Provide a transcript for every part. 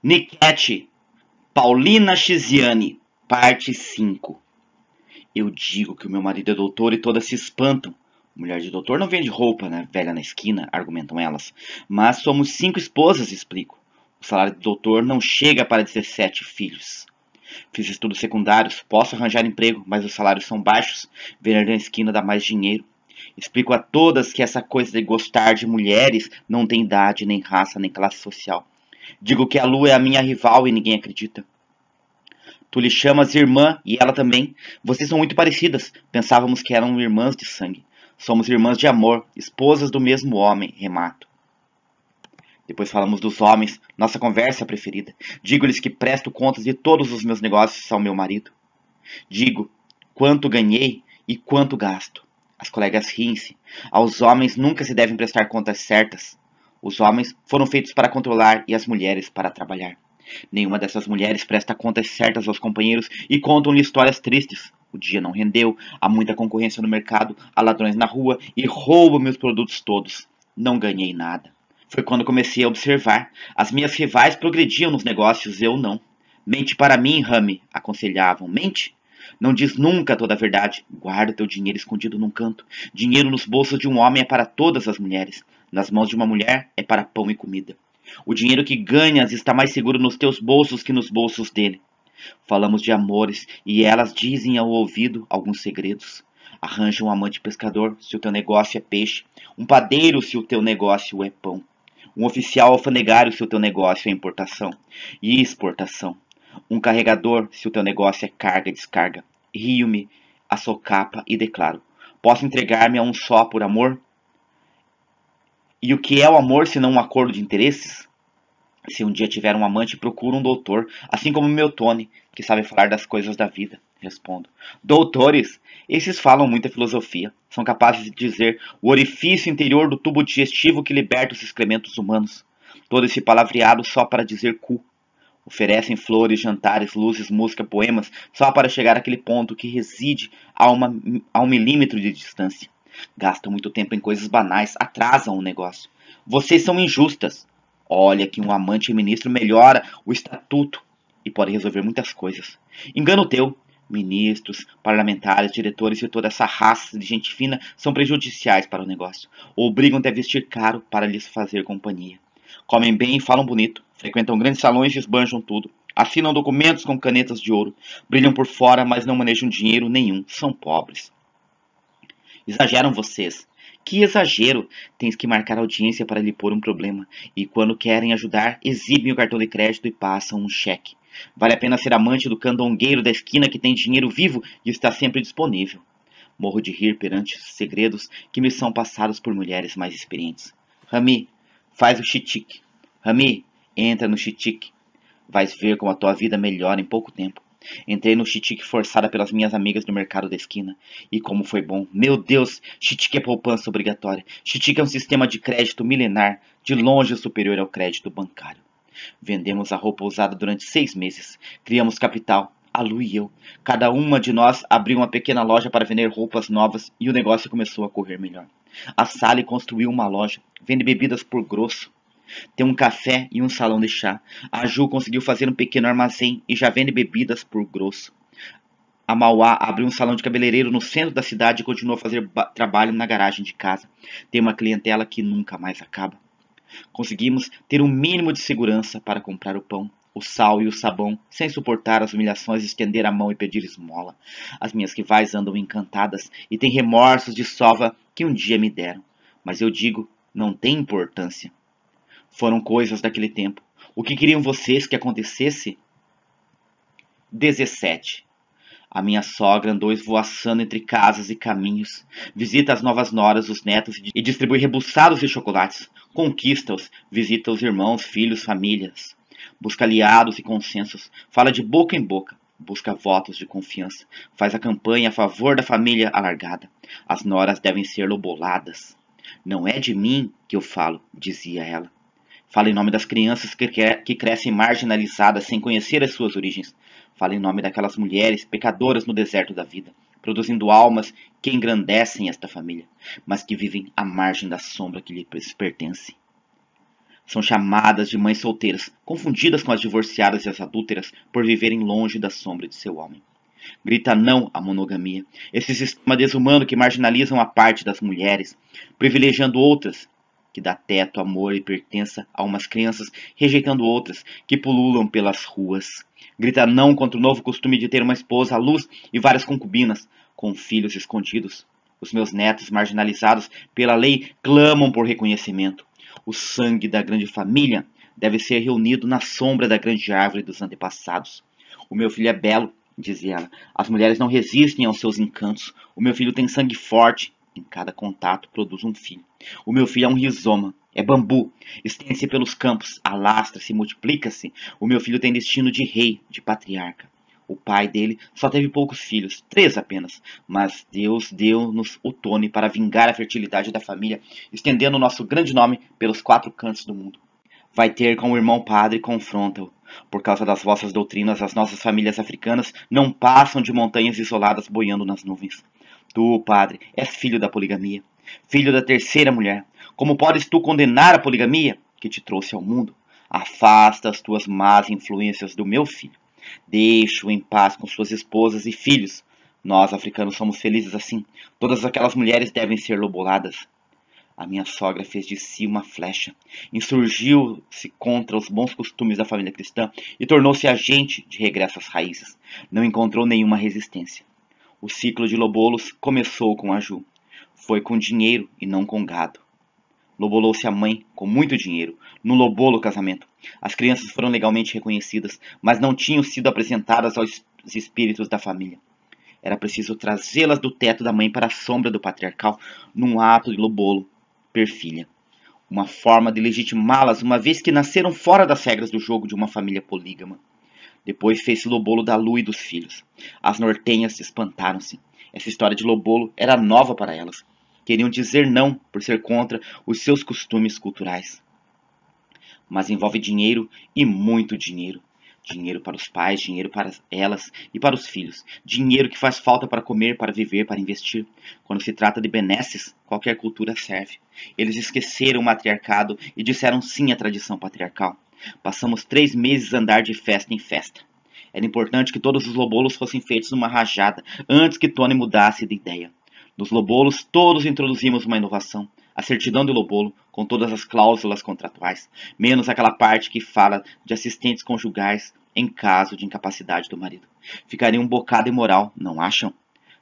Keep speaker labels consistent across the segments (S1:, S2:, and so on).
S1: Niquete, Paulina Chiziane, parte 5. Eu digo que o meu marido é doutor e todas se espantam. Mulher de doutor não vende roupa, né? Velha na esquina, argumentam elas. Mas somos cinco esposas, explico. O salário de doutor não chega para 17 filhos. Fiz estudos secundários, posso arranjar emprego, mas os salários são baixos. Vender na esquina dá mais dinheiro. Explico a todas que essa coisa de gostar de mulheres não tem idade, nem raça, nem classe social. Digo que a Lu é a minha rival e ninguém acredita. Tu lhe chamas irmã e ela também. Vocês são muito parecidas. Pensávamos que eram irmãs de sangue. Somos irmãs de amor, esposas do mesmo homem, remato. Depois falamos dos homens, nossa conversa preferida. Digo-lhes que presto contas de todos os meus negócios ao meu marido. Digo quanto ganhei e quanto gasto. As colegas riem-se. Aos homens nunca se devem prestar contas certas. Os homens foram feitos para controlar e as mulheres para trabalhar. Nenhuma dessas mulheres presta contas certas aos companheiros e contam-lhe histórias tristes. O dia não rendeu, há muita concorrência no mercado, há ladrões na rua e roubam meus produtos todos. Não ganhei nada. Foi quando comecei a observar. As minhas rivais progrediam nos negócios, eu não. Mente para mim, Rami, aconselhavam. Mente. Não diz nunca toda a verdade. Guarda teu dinheiro escondido num canto. Dinheiro nos bolsos de um homem é para todas as mulheres. Nas mãos de uma mulher é para pão e comida. O dinheiro que ganhas está mais seguro nos teus bolsos que nos bolsos dele. Falamos de amores e elas dizem ao ouvido alguns segredos. Arranja um amante pescador se o teu negócio é peixe, um padeiro se o teu negócio é pão, um oficial alfandegário se o teu negócio é importação e exportação, um carregador se o teu negócio é carga e descarga. Rio-me a socapa e declaro: Posso entregar-me a um só por amor? E o que é o amor se não um acordo de interesses? Se um dia tiver um amante, procura um doutor, assim como meu Tony, que sabe falar das coisas da vida. Respondo. Doutores, esses falam muita filosofia. São capazes de dizer o orifício interior do tubo digestivo que liberta os excrementos humanos. Todo esse palavreado só para dizer cu. Oferecem flores, jantares, luzes, música, poemas, só para chegar àquele ponto que reside a, uma, a um milímetro de distância. Gastam muito tempo em coisas banais, atrasam o negócio. Vocês são injustas. Olha que um amante ministro melhora o estatuto e pode resolver muitas coisas. Engano teu. Ministros, parlamentares, diretores e toda essa raça de gente fina são prejudiciais para o negócio. Obrigam-te a vestir caro para lhes fazer companhia. Comem bem e falam bonito. Frequentam grandes salões e esbanjam tudo. Assinam documentos com canetas de ouro. Brilham por fora, mas não manejam dinheiro nenhum. São pobres. Exageram vocês. Que exagero! Tens que marcar audiência para lhe pôr um problema. E quando querem ajudar, exibem o cartão de crédito e passam um cheque. Vale a pena ser amante do candongueiro da esquina que tem dinheiro vivo e está sempre disponível. Morro de rir perante os segredos que me são passados por mulheres mais experientes. Rami, faz o chitique. Rami, entra no chitique. Vais ver como a tua vida melhora em pouco tempo. Entrei no chitique forçada pelas minhas amigas do mercado da esquina. E como foi bom. Meu Deus, chitique é poupança obrigatória. Chitique é um sistema de crédito milenar, de longe superior ao crédito bancário. Vendemos a roupa usada durante seis meses. Criamos capital, a Lu e eu. Cada uma de nós abriu uma pequena loja para vender roupas novas e o negócio começou a correr melhor. A Sally construiu uma loja, vende bebidas por grosso. Tem um café e um salão de chá. A Ju conseguiu fazer um pequeno armazém e já vende bebidas por grosso. A Mauá abriu um salão de cabeleireiro no centro da cidade e continua a fazer trabalho na garagem de casa. Tem uma clientela que nunca mais acaba. Conseguimos ter um mínimo de segurança para comprar o pão, o sal e o sabão, sem suportar as humilhações de estender a mão e pedir esmola. As minhas rivais andam encantadas e têm remorsos de sova que um dia me deram. Mas eu digo, não tem importância. Foram coisas daquele tempo. O que queriam vocês que acontecesse? 17. A minha sogra andou esvoaçando entre casas e caminhos. Visita as novas noras, os netos e distribui rebuçados de chocolates. Conquista-os, visita os irmãos, filhos, famílias. Busca aliados e consensos. Fala de boca em boca. Busca votos de confiança. Faz a campanha a favor da família alargada. As noras devem ser loboladas. Não é de mim que eu falo, dizia ela. Fala em nome das crianças que, crescem marginalizadas sem conhecer as suas origens. Fala em nome daquelas mulheres pecadoras no deserto da vida, produzindo almas que engrandecem esta família, mas que vivem à margem da sombra que lhes pertence. São chamadas de mães solteiras, confundidas com as divorciadas e as adúlteras por viverem longe da sombra de seu homem. Grita não à monogamia, esse sistema desumano que marginaliza uma parte das mulheres, privilegiando outras, que dá teto, amor e pertença a umas crianças, rejeitando outras, que pululam pelas ruas. Grita não contra o novo costume de ter uma esposa à luz e várias concubinas, com filhos escondidos. Os meus netos, marginalizados pela lei, clamam por reconhecimento. O sangue da grande família deve ser reunido na sombra da grande árvore dos antepassados. O meu filho é belo, dizia ela. As mulheres não resistem aos seus encantos. O meu filho tem sangue forte. Em cada contato produz um filho. O meu filho é um rizoma, é bambu, estende-se pelos campos, alastra-se, multiplica-se. O meu filho tem destino de rei, de patriarca. O pai dele só teve poucos filhos, três apenas, mas Deus deu-nos o Tone para vingar a fertilidade da família, estendendo o nosso grande nome pelos quatro cantos do mundo. Vai ter com o irmão padre confronta-o. Por causa das vossas doutrinas, as nossas famílias africanas não passam de montanhas isoladas boiando nas nuvens. Tu, padre, és filho da poligamia, filho da terceira mulher. Como podes tu condenar a poligamia que te trouxe ao mundo? Afasta as tuas más influências do meu filho. Deixe-o em paz com suas esposas e filhos. Nós, africanos, somos felizes assim. Todas aquelas mulheres devem ser loboladas. A minha sogra fez de si uma flecha, insurgiu-se contra os bons costumes da família cristã e tornou-se agente de regresso às raízes. Não encontrou nenhuma resistência. O ciclo de lobolos começou com a Ju. Foi com dinheiro e não com gado. Lobolou-se a mãe com muito dinheiro, no lobolo casamento. As crianças foram legalmente reconhecidas, mas não tinham sido apresentadas aos espíritos da família. Era preciso trazê-las do teto da mãe para a sombra do patriarcal, num ato de lobolo, perfilha. Uma forma de legitimá-las, uma vez que nasceram fora das regras do jogo de uma família polígama. Depois fez-se lobolo da Lu e dos filhos. As nortenhas espantaram-se. Essa história de lobolo era nova para elas queriam dizer não por ser contra os seus costumes culturais. Mas envolve dinheiro e muito dinheiro. Dinheiro para os pais, dinheiro para elas e para os filhos. Dinheiro que faz falta para comer, para viver, para investir. Quando se trata de benesses, qualquer cultura serve. Eles esqueceram o matriarcado e disseram sim à tradição patriarcal. Passamos três meses a andar de festa em festa. Era importante que todos os lobolos fossem feitos numa rajada, antes que Tony mudasse de ideia. Nos lobolos, todos introduzimos uma inovação, a certidão do lobolo, com todas as cláusulas contratuais, menos aquela parte que fala de assistentes conjugais em caso de incapacidade do marido. Ficaria um bocado imoral, não acham?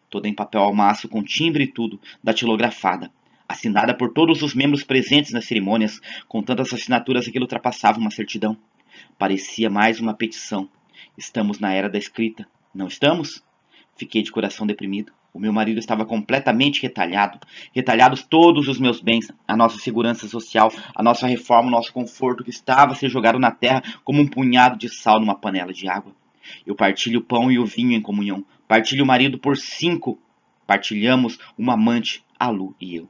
S1: Toda em papel almaço, com timbre e tudo, datilografada, assinada por todos os membros presentes nas cerimônias, com tantas assinaturas que ultrapassava uma certidão. Parecia mais uma petição. Estamos na era da escrita, não estamos? Fiquei de coração deprimido. O meu marido estava completamente retalhado, retalhados todos os meus bens, a nossa segurança social, a nossa reforma, o nosso conforto que estava a ser jogado na terra como um punhado de sal numa panela de água. Eu partilho o pão e o vinho em comunhão, partilho o marido por cinco, partilhamos uma amante, a Lu e eu.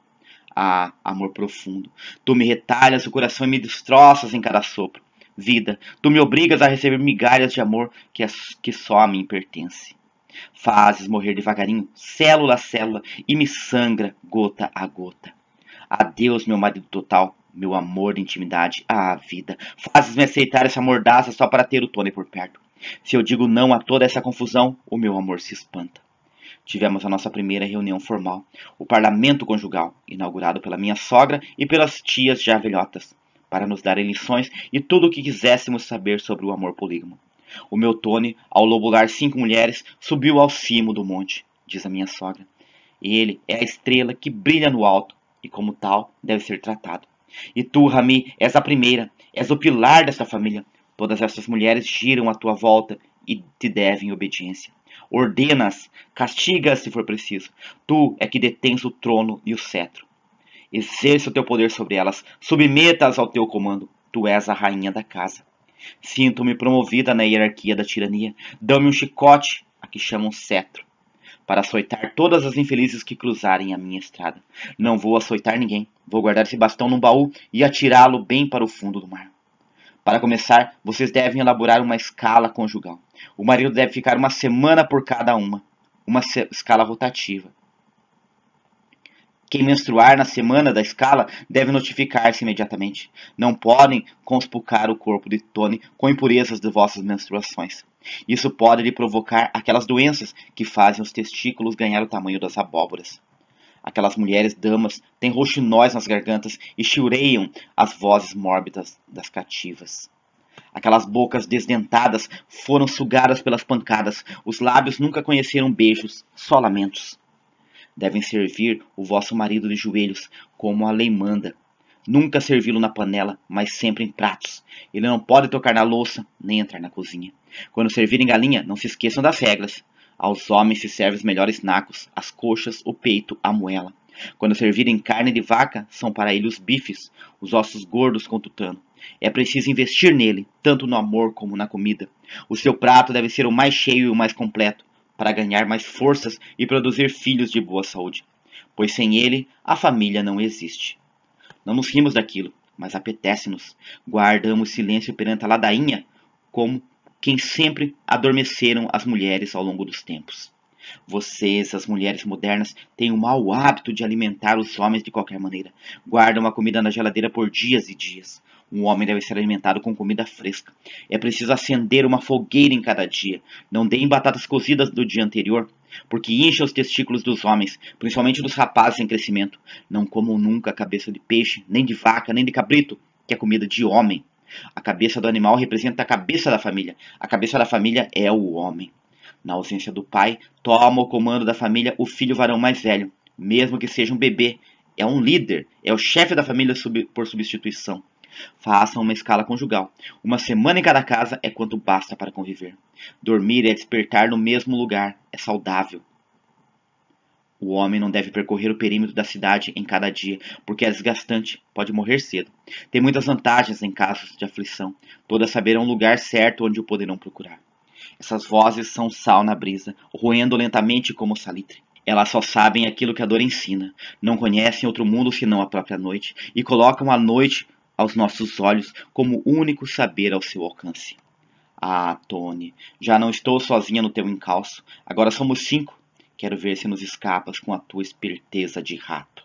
S1: Ah, amor profundo, tu me retalhas o coração e me destroças em cada sopro. Vida, tu me obrigas a receber migalhas de amor que, é, que só a mim pertence. Fazes morrer devagarinho, célula a célula, e me sangra gota a gota. Adeus, meu marido total, meu amor de intimidade, ah, vida. Fazes-me aceitar essa mordaça só para ter o Tony por perto. Se eu digo não a toda essa confusão, o meu amor se espanta. Tivemos a nossa primeira reunião formal, o parlamento conjugal, inaugurado pela minha sogra e pelas tias já velhotas, para nos darem lições e tudo o que quiséssemos saber sobre o amor polígamo. O meu Tony, ao lobular cinco mulheres, subiu ao cimo do monte, diz a minha sogra. Ele é a estrela que brilha no alto e, como tal, deve ser tratado. E tu, Rami, és a primeira, és o pilar desta família. Todas essas mulheres giram à tua volta e te devem obediência. Ordenas, castigas se for preciso. Tu é que detens o trono e o cetro. Exerce o teu poder sobre elas, submeta-as ao teu comando. Tu és a rainha da casa. Sinto-me promovida na hierarquia da tirania. Dão-me um chicote, a que chamam cetro, para açoitar todas as infelizes que cruzarem a minha estrada. Não vou açoitar ninguém. Vou guardar esse bastão num baú e atirá-lo bem para o fundo do mar. Para começar, vocês devem elaborar uma escala conjugal. O marido deve ficar uma semana por cada uma, uma escala rotativa. Quem menstruar na semana da escala deve notificar-se imediatamente. Não podem conspulcar o corpo de Tony com impurezas de vossas menstruações. Isso pode lhe provocar aquelas doenças que fazem os testículos ganhar o tamanho das abóboras. Aquelas mulheres damas têm roxinóis nas gargantas e chiureiam as vozes mórbidas das cativas. Aquelas bocas desdentadas foram sugadas pelas pancadas, os lábios nunca conheceram beijos, só lamentos. Devem servir o vosso marido de joelhos, como a lei manda. Nunca servi-lo na panela, mas sempre em pratos. Ele não pode tocar na louça, nem entrar na cozinha. Quando servirem galinha, não se esqueçam das regras. Aos homens se servem os melhores nacos, as coxas, o peito, a moela. Quando servirem carne de vaca, são para ele os bifes, os ossos gordos com tutano. É preciso investir nele, tanto no amor como na comida. O seu prato deve ser o mais cheio e o mais completo, para ganhar mais forças e produzir filhos de boa saúde. Pois sem ele, a família não existe. Não nos rimos daquilo, mas apetece-nos. Guardamos silêncio perante a ladainha, como quem sempre adormeceram as mulheres ao longo dos tempos. Vocês, as mulheres modernas, têm o mau hábito de alimentar os homens de qualquer maneira. Guardam a comida na geladeira por dias e dias. Um homem deve ser alimentado com comida fresca. É preciso acender uma fogueira em cada dia. Não deem batatas cozidas do dia anterior, porque incha os testículos dos homens, principalmente dos rapazes em crescimento. Não comam nunca cabeça de peixe, nem de vaca, nem de cabrito, que é comida de homem. A cabeça do animal representa a cabeça da família. A cabeça da família é o homem. Na ausência do pai, toma o comando da família o filho varão mais velho, mesmo que seja um bebê. É um líder, é o chefe da família por substituição. Façam uma escala conjugal. Uma semana em cada casa é quanto basta para conviver. Dormir é despertar no mesmo lugar. É saudável. O homem não deve percorrer o perímetro da cidade em cada dia, porque é desgastante, pode morrer cedo. Tem muitas vantagens em casos de aflição. Todas saberão o lugar certo onde o poderão procurar. Essas vozes são sal na brisa, roendo lentamente como salitre. Elas só sabem aquilo que a dor ensina, não conhecem outro mundo senão a própria noite, e colocam a noite aos nossos olhos como único saber ao seu alcance. Ah, Tony, já não estou sozinha no teu encalço. Agora somos cinco. Quero ver se nos escapas com a tua esperteza de rato.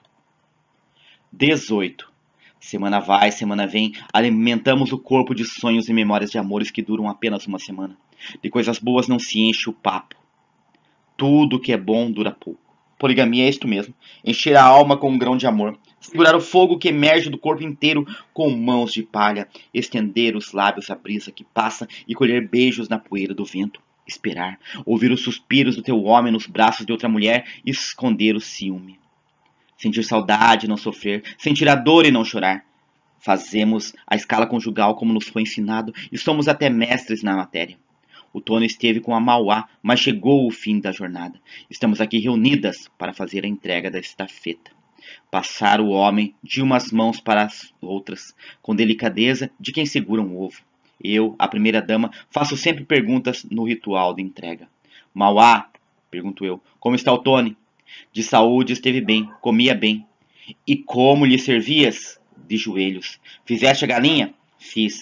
S1: 18. Semana vai, semana vem, alimentamos o corpo de sonhos e memórias de amores que duram apenas uma semana. De coisas boas não se enche o papo. Tudo que é bom dura pouco. Poligamia é isto mesmo: encher a alma com um grão de amor, segurar o fogo que emerge do corpo inteiro com mãos de palha, estender os lábios à brisa que passa e colher beijos na poeira do vento. Esperar, ouvir os suspiros do teu homem nos braços de outra mulher e esconder o ciúme. Sentir saudade e não sofrer, sentir a dor e não chorar. Fazemos a escala conjugal como nos foi ensinado e somos até mestres na matéria. O Tony esteve com a Mauá, mas chegou o fim da jornada. Estamos aqui reunidas para fazer a entrega da estafeta passar o homem de umas mãos para as outras, com delicadeza de quem segura um ovo. Eu, a primeira dama, faço sempre perguntas no ritual de entrega. Mauá, pergunto eu, como está o Tony? De saúde esteve bem, comia bem. E como lhe servias? De joelhos. Fizeste a galinha? Fiz.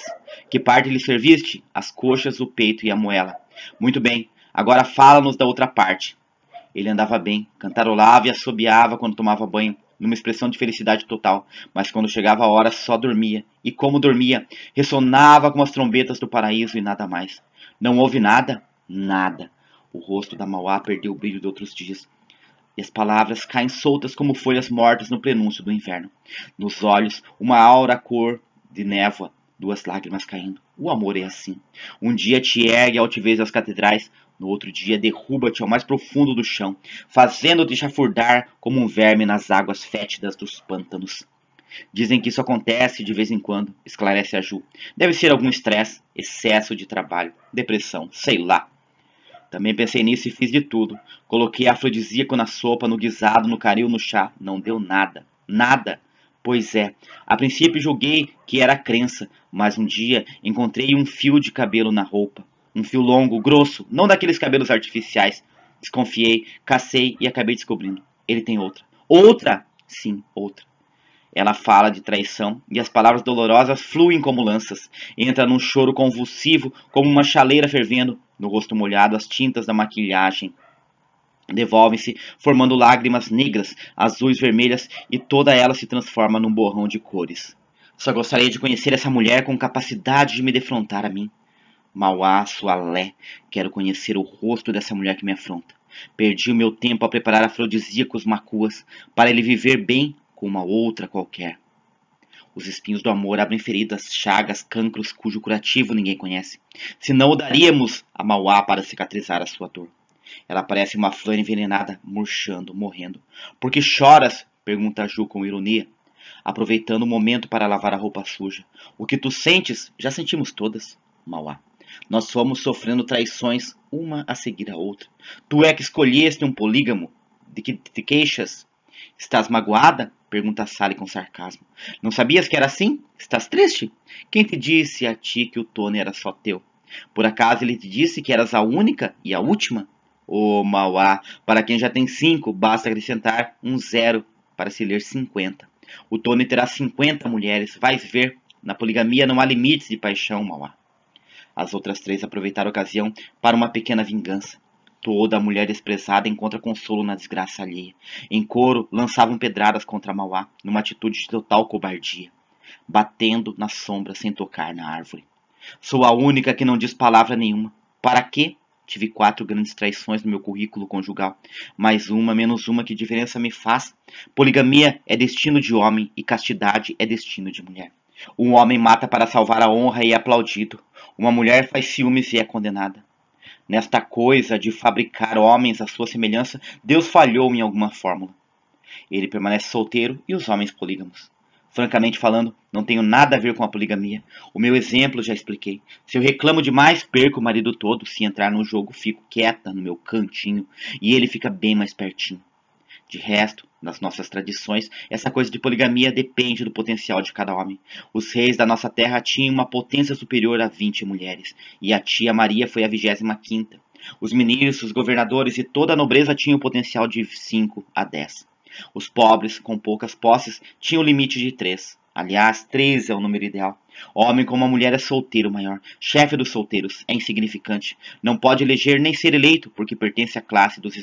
S1: Que parte lhe serviste? As coxas, o peito e a moela. Muito bem. Agora fala-nos da outra parte. Ele andava bem, cantarolava e assobiava quando tomava banho numa expressão de felicidade total, mas quando chegava a hora só dormia, e como dormia, ressonava com as trombetas do paraíso e nada mais. Não houve nada? Nada. O rosto da Mauá perdeu o brilho de outros dias, e as palavras caem soltas como folhas mortas no prenúncio do inverno. Nos olhos, uma aura cor de névoa, duas lágrimas caindo. O amor é assim. Um dia te ergue a altivez das catedrais, no outro dia, derruba-te ao mais profundo do chão, fazendo-te chafurdar como um verme nas águas fétidas dos pântanos. Dizem que isso acontece de vez em quando, esclarece a Ju. Deve ser algum estresse, excesso de trabalho, depressão, sei lá. Também pensei nisso e fiz de tudo. Coloquei afrodisíaco na sopa, no guisado, no caril, no chá. Não deu nada. Nada. Pois é, a princípio julguei que era crença, mas um dia encontrei um fio de cabelo na roupa. Um fio longo, grosso, não daqueles cabelos artificiais. Desconfiei, cacei e acabei descobrindo. Ele tem outra. Outra? Sim, outra. Ela fala de traição e as palavras dolorosas fluem como lanças. Entra num choro convulsivo, como uma chaleira fervendo, no rosto molhado as tintas da maquilhagem. Devolvem-se, formando lágrimas negras, azuis, vermelhas, e toda ela se transforma num borrão de cores. Só gostaria de conhecer essa mulher com capacidade de me defrontar a mim. Mauá, Sualé, quero conhecer o rosto dessa mulher que me afronta. Perdi o meu tempo a preparar afrodisíacos macuas para ele viver bem com uma outra qualquer. Os espinhos do amor abrem feridas, chagas, cancros cujo curativo ninguém conhece. Se não o daríamos a Mauá para cicatrizar a sua dor. Ela parece uma flor envenenada, murchando, morrendo. Por que choras? pergunta Ju com ironia, aproveitando o momento para lavar a roupa suja. O que tu sentes, já sentimos todas, Mauá. Nós fomos sofrendo traições, uma a seguir a outra. Tu é que escolheste um polígamo? De que te queixas? Estás magoada? Pergunta Sally com sarcasmo. Não sabias que era assim? Estás triste? Quem te disse a ti que o Tony era só teu? Por acaso ele te disse que eras a única e a última? Oh, Mauá, para quem já tem cinco, basta acrescentar um zero para se ler cinquenta. O Tony terá cinquenta mulheres, vais ver. Na poligamia não há limites de paixão, Mauá. As outras três aproveitaram a ocasião para uma pequena vingança. Toda mulher desprezada encontra consolo na desgraça alheia. Em coro, lançavam pedradas contra Mauá, numa atitude de total cobardia, batendo na sombra sem tocar na árvore. Sou a única que não diz palavra nenhuma. Para quê? Tive quatro grandes traições no meu currículo conjugal. Mais uma, menos uma, que diferença me faz? Poligamia é destino de homem e castidade é destino de mulher. Um homem mata para salvar a honra e é aplaudido. Uma mulher faz ciúmes e é condenada. Nesta coisa de fabricar homens à sua semelhança, Deus falhou em alguma fórmula. Ele permanece solteiro e os homens polígamos. Francamente falando, não tenho nada a ver com a poligamia. O meu exemplo já expliquei. Se eu reclamo demais, perco o marido todo. Se entrar no jogo, fico quieta no meu cantinho e ele fica bem mais pertinho. De resto, nas nossas tradições, essa coisa de poligamia depende do potencial de cada homem. Os reis da nossa terra tinham uma potência superior a 20 mulheres, e a tia Maria foi a vigésima quinta. Os ministros, governadores e toda a nobreza tinham o potencial de 5 a 10. Os pobres, com poucas posses, tinham o limite de três. Aliás, três é o número ideal. Homem como a mulher é solteiro maior, chefe dos solteiros, é insignificante. Não pode eleger nem ser eleito, porque pertence à classe dos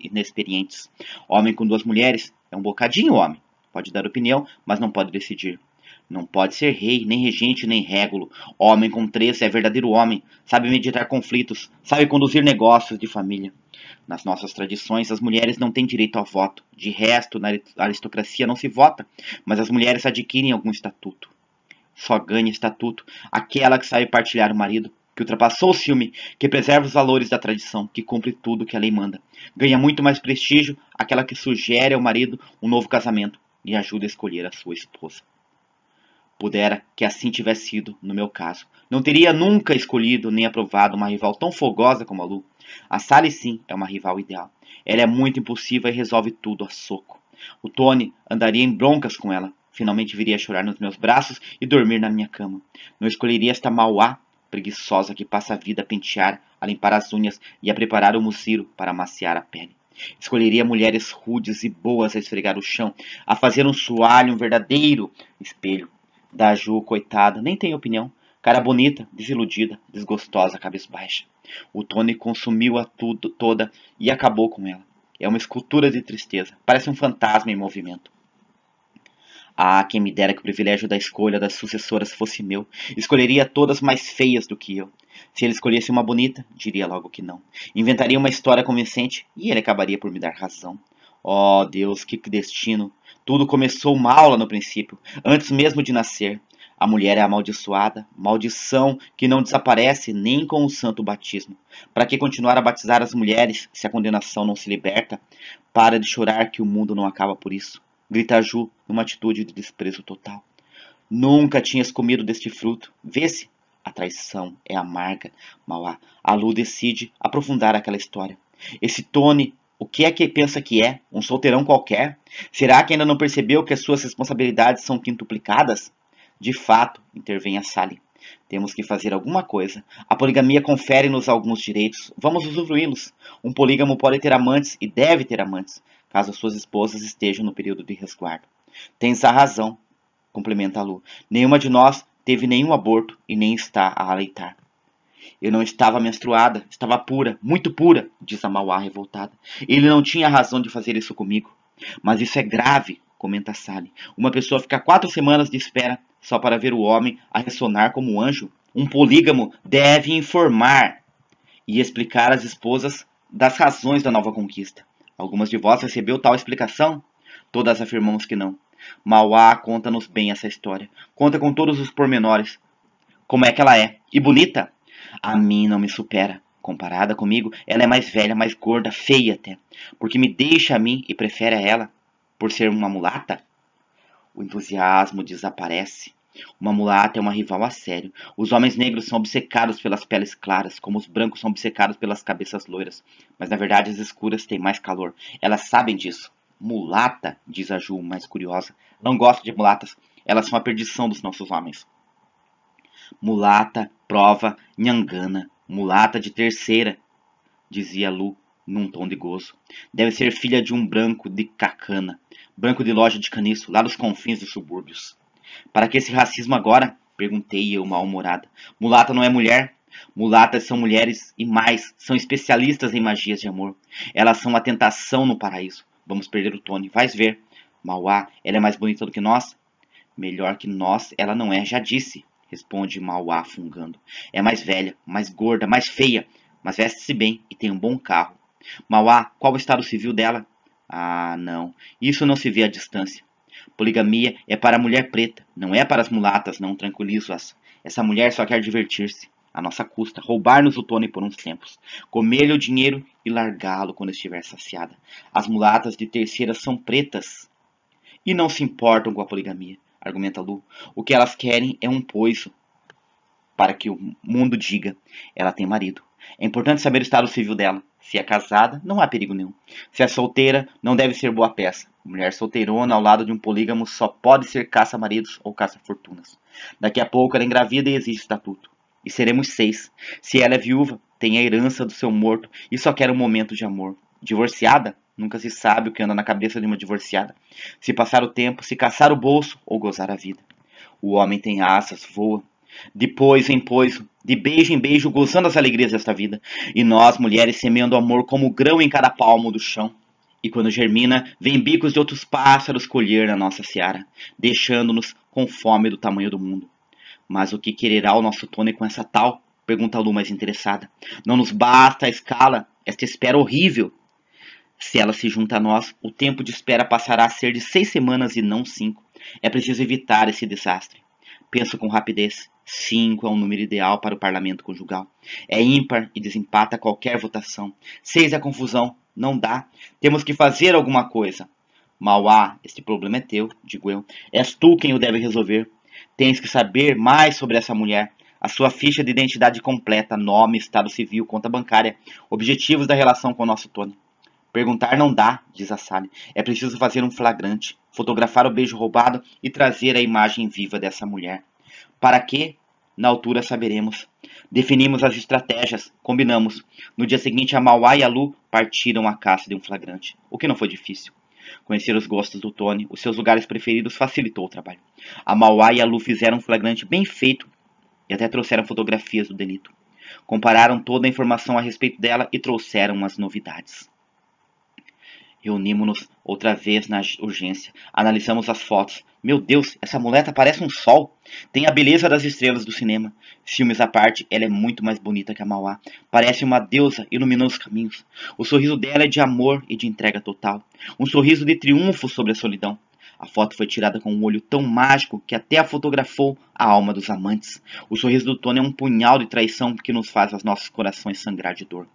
S1: inexperientes. Homem com duas mulheres é um bocadinho homem. Pode dar opinião, mas não pode decidir. Não pode ser rei, nem regente, nem régulo. Homem com três é verdadeiro homem, sabe meditar conflitos, sabe conduzir negócios de família. Nas nossas tradições, as mulheres não têm direito ao voto. De resto, na aristocracia não se vota, mas as mulheres adquirem algum estatuto. Só ganha estatuto aquela que sabe partilhar o marido, que ultrapassou o ciúme, que preserva os valores da tradição, que cumpre tudo que a lei manda. Ganha muito mais prestígio aquela que sugere ao marido um novo casamento e ajuda a escolher a sua esposa. Pudera que assim tivesse sido no meu caso. Não teria nunca escolhido nem aprovado uma rival tão fogosa como a Lu. A Sally sim é uma rival ideal. Ela é muito impulsiva e resolve tudo a soco. O Tony andaria em broncas com ela. Finalmente viria a chorar nos meus braços e dormir na minha cama. Não escolheria esta Mauá preguiçosa que passa a vida a pentear, a limpar as unhas e a preparar o muciro para amaciar a pele. Escolheria mulheres rudes e boas a esfregar o chão, a fazer um soalho, um verdadeiro espelho. Da Ju, coitada, nem tem opinião. Cara bonita, desiludida, desgostosa, cabeça baixa. O Tony consumiu-a tudo, toda e acabou com ela. É uma escultura de tristeza. Parece um fantasma em movimento. Ah, quem me dera que o privilégio da escolha das sucessoras fosse meu. Escolheria todas mais feias do que eu. Se ele escolhesse uma bonita, diria logo que não. Inventaria uma história convincente e ele acabaria por me dar razão. Oh, Deus, que destino! Tudo começou mal lá no princípio, antes mesmo de nascer. A mulher é amaldiçoada, maldição que não desaparece nem com o santo batismo. Para que continuar a batizar as mulheres se a condenação não se liberta? Para de chorar que o mundo não acaba por isso. Grita Ju numa atitude de desprezo total. Nunca tinhas comido deste fruto. Vê-se. A traição é amarga. Mauá. A Lu decide aprofundar aquela história. Esse Tony o que é que pensa que é? Um solteirão qualquer? Será que ainda não percebeu que as suas responsabilidades são quintuplicadas? De fato, intervém a Sally. Temos que fazer alguma coisa. A poligamia confere-nos alguns direitos. Vamos usufruí-los. Um polígamo pode ter amantes e deve ter amantes, caso suas esposas estejam no período de resguardo. Tens a razão, complementa Lu. Nenhuma de nós teve nenhum aborto e nem está a aleitar. Eu não estava menstruada, estava pura, muito pura, diz a Mauá revoltada. Ele não tinha razão de fazer isso comigo. Mas isso é grave, comenta Sally. Uma pessoa fica quatro semanas de espera só para ver o homem a ressonar como um anjo. Um polígamo deve informar e explicar às esposas das razões da nova conquista. Algumas de vós recebeu tal explicação? Todas afirmamos que não. Mauá conta-nos bem essa história. Conta com todos os pormenores. Como é que ela é? E bonita? A mim não me supera. Comparada comigo, ela é mais velha, mais gorda, feia até. Porque me deixa a mim e prefere a ela por ser uma mulata? O entusiasmo desaparece. Uma mulata é uma rival a sério. Os homens negros são obcecados pelas peles claras, como os brancos são obcecados pelas cabeças loiras. Mas na verdade as escuras têm mais calor. Elas sabem disso. Mulata, diz a Ju, mais curiosa. Não gosto de mulatas. Elas são a perdição dos nossos homens. Mulata, prova, nhangana. Mulata de terceira, dizia Lu num tom de gozo. Deve ser filha de um branco de cacana, branco de loja de caniço, lá dos confins dos subúrbios. Para que esse racismo agora? Perguntei eu mal-humorada. Mulata não é mulher? Mulatas são mulheres e mais, são especialistas em magias de amor. Elas são uma tentação no paraíso. Vamos perder o Tony, vais ver. Mauá, ela é mais bonita do que nós? Melhor que nós, ela não é, já disse, responde Mauá fungando. É mais velha, mais gorda, mais feia, mas veste-se bem e tem um bom carro. Mauá, qual o estado civil dela? Ah, não, isso não se vê à distância. Poligamia é para a mulher preta, não é para as mulatas, não tranquilizo-as. Essa mulher só quer divertir-se, a nossa custa, roubar-nos o Tony por uns tempos, comer-lhe o dinheiro e largá-lo quando estiver saciada. As mulatas de terceira são pretas e não se importam com a poligamia, argumenta Lu. O que elas querem é um poiso para que o mundo diga: ela tem marido. É importante saber o estado civil dela. Se é casada, não há perigo nenhum. Se é solteira, não deve ser boa peça. Mulher solteirona ao lado de um polígamo só pode ser caça-maridos ou caça-fortunas. Daqui a pouco ela engravida e exige estatuto. E seremos seis. Se ela é viúva, tem a herança do seu morto e só quer um momento de amor. Divorciada? Nunca se sabe o que anda na cabeça de uma divorciada. Se passar o tempo, se caçar o bolso ou gozar a vida. O homem tem asas, voa, de pois em pois, de beijo em beijo, gozando as alegrias desta vida. E nós, mulheres, semeando amor como grão em cada palmo do chão. E quando germina, vem bicos de outros pássaros colher na nossa seara, deixando-nos com fome do tamanho do mundo. Mas o que quererá o nosso Tony com essa tal? Pergunta a Lu mais interessada. Não nos basta a escala, esta espera horrível. Se ela se junta a nós, o tempo de espera passará a ser de seis semanas e não cinco. É preciso evitar esse desastre. Penso com rapidez. Cinco é um número ideal para o parlamento conjugal. É ímpar e desempata qualquer votação. Seis é confusão. Não dá. Temos que fazer alguma coisa. Mauá, este problema é teu, digo eu. És tu quem o deve resolver. Tens que saber mais sobre essa mulher. A sua ficha de identidade completa, nome, estado civil, conta bancária, objetivos da relação com o nosso Tony. Perguntar não dá, diz a Sally. É preciso fazer um flagrante, fotografar o beijo roubado e trazer a imagem viva dessa mulher. Para que? Na altura saberemos. Definimos as estratégias, combinamos. No dia seguinte, a Mauá e a Lu partiram à caça de um flagrante, o que não foi difícil. Conhecer os gostos do Tony, os seus lugares preferidos, facilitou o trabalho. A Mauá e a Lu fizeram um flagrante bem feito e até trouxeram fotografias do delito. Compararam toda a informação a respeito dela e trouxeram as novidades. Reunimos-nos outra vez na urgência. Analisamos as fotos. Meu Deus, essa muleta parece um sol. Tem a beleza das estrelas do cinema. Filmes à parte, ela é muito mais bonita que a Mauá. Parece uma deusa iluminando os caminhos. O sorriso dela é de amor e de entrega total. Um sorriso de triunfo sobre a solidão. A foto foi tirada com um olho tão mágico que até a fotografou a alma dos amantes. O sorriso do Tony é um punhal de traição que nos faz os nossos corações sangrar de dor.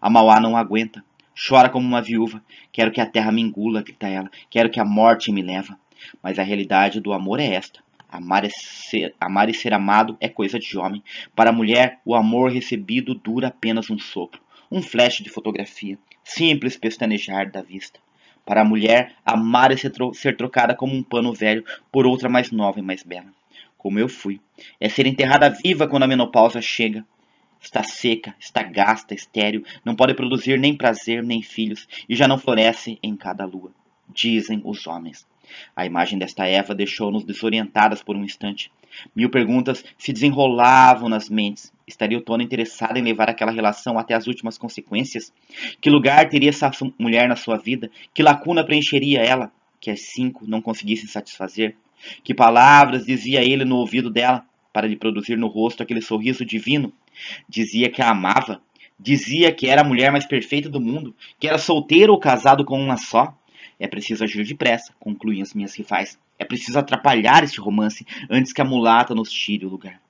S1: A Mauá não aguenta. Chora como uma viúva. Quero que a terra me engula, grita ela. Quero que a morte me leva. Mas a realidade do amor é esta. Amar, é ser, amar e ser amado é coisa de homem. Para a mulher, o amor recebido dura apenas um sopro, um flash de fotografia, simples pestanejar da vista. Para a mulher, amar é ser, tro ser trocada como um pano velho por outra mais nova e mais bela. Como eu fui. É ser enterrada viva quando a menopausa chega está seca, está gasta, estéril, não pode produzir nem prazer nem filhos, e já não floresce em cada lua, dizem os homens. A imagem desta Eva deixou-nos desorientadas por um instante. Mil perguntas se desenrolavam nas mentes. Estaria o Tony interessado em levar aquela relação até as últimas consequências? Que lugar teria essa mulher na sua vida? Que lacuna preencheria ela? Que as cinco não conseguissem satisfazer? Que palavras dizia ele no ouvido dela para lhe produzir no rosto aquele sorriso divino? Dizia que a amava? Dizia que era a mulher mais perfeita do mundo? Que era solteiro ou casado com uma só? É preciso agir depressa, concluem as minhas rivais. É preciso atrapalhar este romance antes que a mulata nos tire o lugar.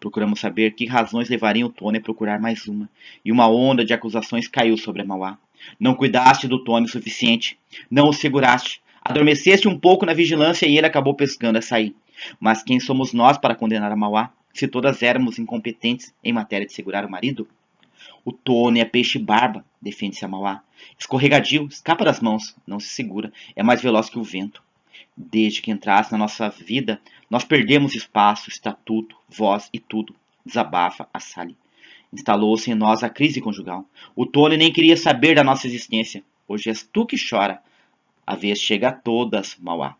S1: Procuramos saber que razões levariam o Tony a procurar mais uma, e uma onda de acusações caiu sobre a Mauá. Não cuidaste do Tony o suficiente, não o seguraste, adormeceste um pouco na vigilância e ele acabou pescando a sair. Mas quem somos nós para condenar a Mauá, se todas éramos incompetentes em matéria de segurar o marido? O Tony é peixe barba, defende-se a Mauá. Escorregadio, escapa das mãos, não se segura, é mais veloz que o vento. Desde que entrasse na nossa vida, nós perdemos espaço, estatuto, voz e tudo. Desabafa a Sally. Instalou-se em nós a crise conjugal. O Tony nem queria saber da nossa existência. Hoje és tu que chora. A vez chega a todas, Mauá.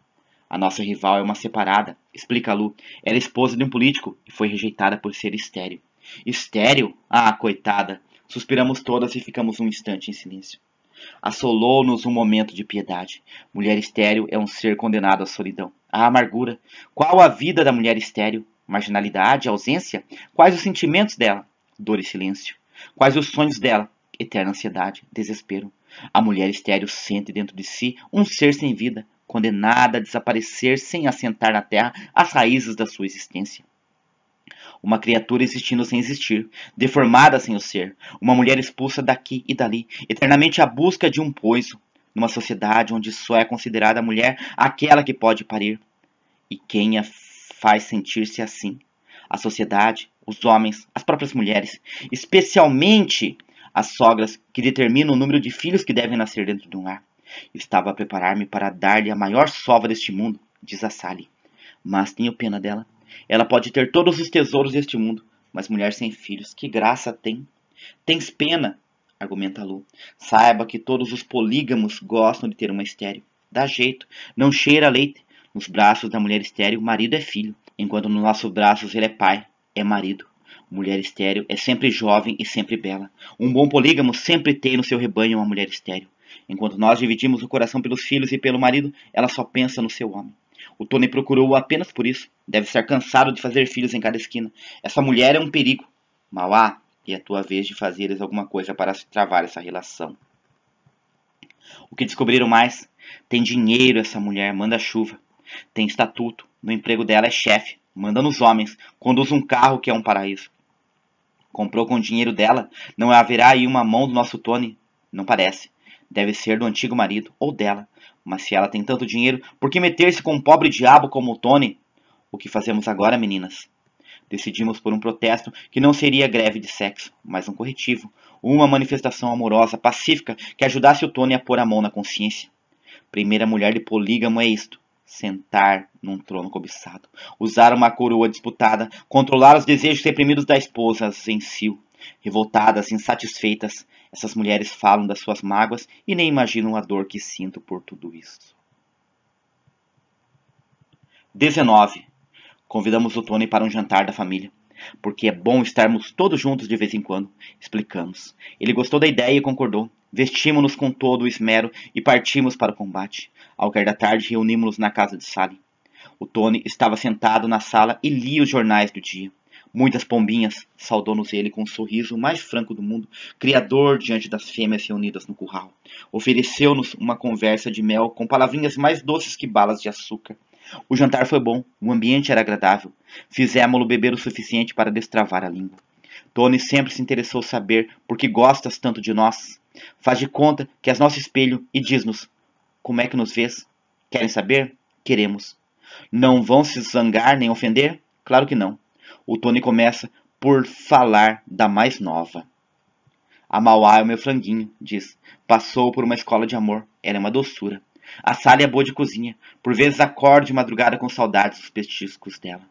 S1: A nossa rival é uma separada, explica Lu. Era esposa de um político e foi rejeitada por ser estéreo. Estéreo? Ah, coitada! Suspiramos todas e ficamos um instante em silêncio. Assolou-nos um momento de piedade. Mulher estéril é um ser condenado à solidão, à amargura. Qual a vida da mulher estéril? Marginalidade, ausência? Quais os sentimentos dela? Dor e silêncio. Quais os sonhos dela? Eterna ansiedade, desespero. A mulher estéril sente dentro de si um ser sem vida, condenada a desaparecer sem assentar na terra as raízes da sua existência uma criatura existindo sem existir, deformada sem o ser, uma mulher expulsa daqui e dali, eternamente à busca de um poiso, numa sociedade onde só é considerada a mulher aquela que pode parir. E quem a faz sentir-se assim? A sociedade, os homens, as próprias mulheres, especialmente as sogras que determinam o número de filhos que devem nascer dentro de um lar. Estava a preparar-me para dar-lhe a maior sova deste mundo, diz a Sally. Mas tenho pena dela. Ela pode ter todos os tesouros deste mundo, mas mulher sem filhos, que graça tem? Tens pena, argumenta Lu. Saiba que todos os polígamos gostam de ter uma estéreo. Dá jeito, não cheira leite. Nos braços da mulher estéreo, marido é filho, enquanto nos nossos braços ele é pai, é marido. Mulher estéreo é sempre jovem e sempre bela. Um bom polígamo sempre tem no seu rebanho uma mulher estéreo. Enquanto nós dividimos o coração pelos filhos e pelo marido, ela só pensa no seu homem. O Tony procurou-o apenas por isso. Deve estar cansado de fazer filhos em cada esquina. Essa mulher é um perigo. Mauá, e é a tua vez de fazeres alguma coisa para travar essa relação. O que descobriram mais? Tem dinheiro essa mulher, manda chuva. Tem estatuto, no emprego dela é chefe, manda nos homens, conduz um carro que é um paraíso. Comprou com o dinheiro dela? Não haverá aí uma mão do nosso Tony? Não parece. Deve ser do antigo marido ou dela. Mas se ela tem tanto dinheiro, por que meter-se com um pobre diabo como o Tony? O que fazemos agora, meninas? Decidimos por um protesto que não seria greve de sexo, mas um corretivo, uma manifestação amorosa, pacífica, que ajudasse o Tony a pôr a mão na consciência. Primeira mulher de polígamo é isto: sentar num trono cobiçado, usar uma coroa disputada, controlar os desejos reprimidos da esposa, si. Revoltadas, insatisfeitas, essas mulheres falam das suas mágoas e nem imaginam a dor que sinto por tudo isso. 19. Convidamos o Tony para um jantar da família, porque é bom estarmos todos juntos de vez em quando, explicamos. Ele gostou da ideia e concordou. Vestimos-nos com todo o esmero e partimos para o combate. Ao cair da tarde, reunimos-nos na casa de Sally. O Tony estava sentado na sala e lia os jornais do dia. Muitas pombinhas, saudou-nos ele com o sorriso mais franco do mundo, criador diante das fêmeas reunidas no curral. Ofereceu-nos uma conversa de mel com palavrinhas mais doces que balas de açúcar. O jantar foi bom, o ambiente era agradável. Fizemos-lo beber o suficiente para destravar a língua. Tony sempre se interessou saber por que gostas tanto de nós. Faz de conta que és nosso espelho e diz-nos: Como é que nos vês? Querem saber? Queremos. Não vão se zangar nem ofender? Claro que não. O Tony começa por falar da mais nova. A Mauá é o meu franguinho, diz. Passou por uma escola de amor. Ela é uma doçura. A Sally é boa de cozinha. Por vezes acordo de madrugada com saudades dos petiscos dela.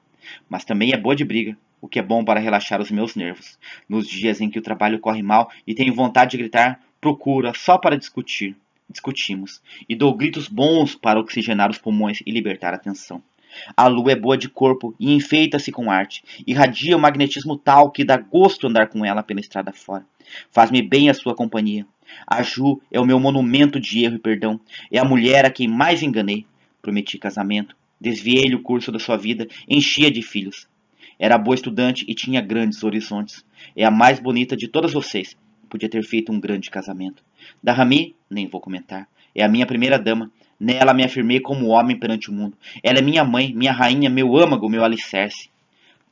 S1: Mas também é boa de briga, o que é bom para relaxar os meus nervos. Nos dias em que o trabalho corre mal e tenho vontade de gritar, procura só para discutir. discutimos, e dou gritos bons para oxigenar os pulmões e libertar a tensão. A lua é boa de corpo e enfeita-se com arte. Irradia um magnetismo tal que dá gosto andar com ela pela estrada fora. Faz-me bem a sua companhia. A Ju é o meu monumento de erro e perdão. É a mulher a quem mais enganei. Prometi casamento. Desviei-lhe o curso da sua vida. Enchia de filhos. Era boa estudante e tinha grandes horizontes. É a mais bonita de todas vocês. Podia ter feito um grande casamento. Da Rami, nem vou comentar. É a minha primeira dama. Nela me afirmei como homem perante o mundo. Ela é minha mãe, minha rainha, meu âmago, meu alicerce.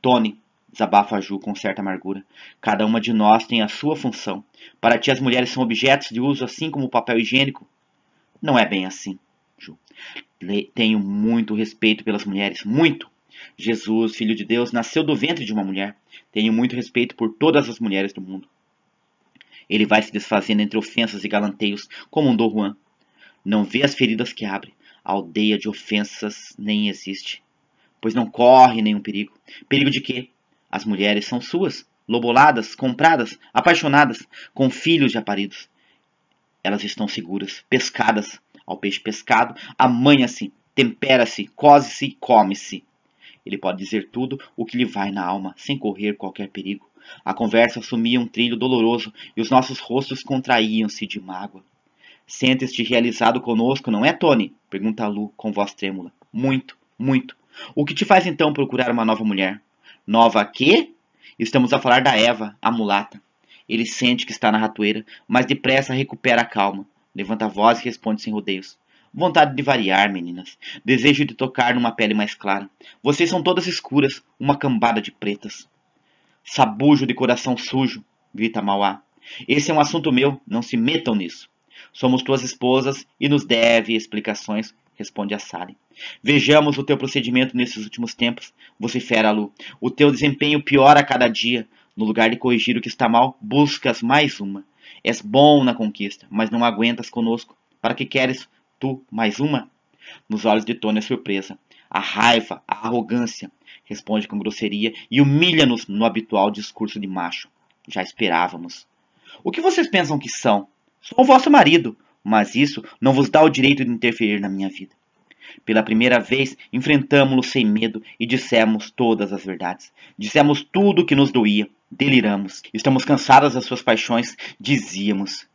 S1: Tony, desabafa Ju com certa amargura. Cada uma de nós tem a sua função. Para ti as mulheres são objetos de uso assim como o papel higiênico? Não é bem assim, Ju. Tenho muito respeito pelas mulheres, muito. Jesus, filho de Deus, nasceu do ventre de uma mulher. Tenho muito respeito por todas as mulheres do mundo. Ele vai se desfazendo entre ofensas e galanteios, como um Dom Juan. Não vê as feridas que abre. A aldeia de ofensas nem existe. Pois não corre nenhum perigo. Perigo de quê? As mulheres são suas, loboladas, compradas, apaixonadas, com filhos já paridos. Elas estão seguras, pescadas. Ao peixe pescado, amanha-se, tempera-se, cose-se e come-se. Ele pode dizer tudo o que lhe vai na alma, sem correr qualquer perigo. A conversa assumia um trilho doloroso e os nossos rostos contraíam-se de mágoa. Sentes-te realizado conosco, não é, Tony? Pergunta Lu com voz trêmula. Muito, muito. O que te faz então procurar uma nova mulher? Nova quê? Estamos a falar da Eva, a mulata. Ele sente que está na ratoeira, mas depressa recupera a calma. Levanta a voz e responde sem rodeios. Vontade de variar, meninas. Desejo de tocar numa pele mais clara. Vocês são todas escuras, uma cambada de pretas. Sabujo de coração sujo, grita Mauá. Esse é um assunto meu, não se metam nisso. Somos tuas esposas e nos deve explicações, responde a Sally. Vejamos o teu procedimento nesses últimos tempos, vocifera Lu. O teu desempenho piora a cada dia. No lugar de corrigir o que está mal, buscas mais uma. És bom na conquista, mas não aguentas conosco. Para que queres tu mais uma? Nos olhos de Tony é surpresa. A raiva, a arrogância. Responde com grosseria e humilha-nos no habitual discurso de macho. Já esperávamos. O que vocês pensam que são? Sou vosso marido, mas isso não vos dá o direito de interferir na minha vida. Pela primeira vez, enfrentamo-lo sem medo e dissemos todas as verdades. Dissemos tudo o que nos doía. Deliramos. Estamos cansadas das suas paixões, dizíamos.